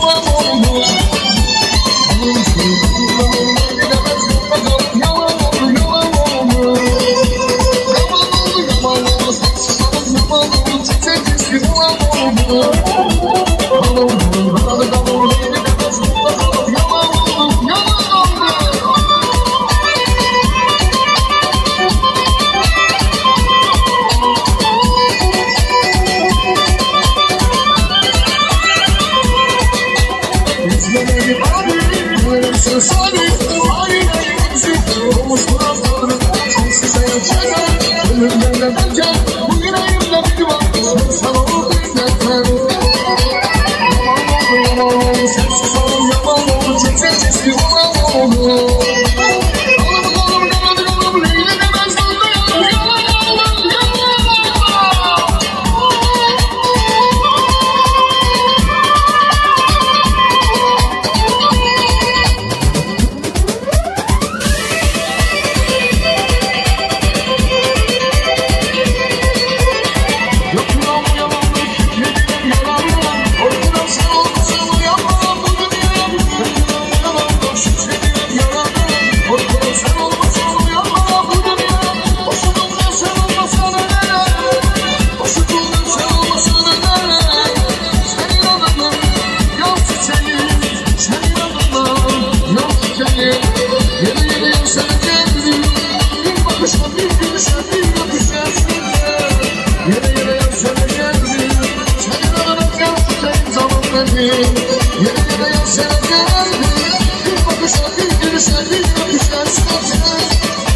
boa, boa, boa.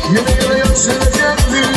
Yine yine yön seveceğim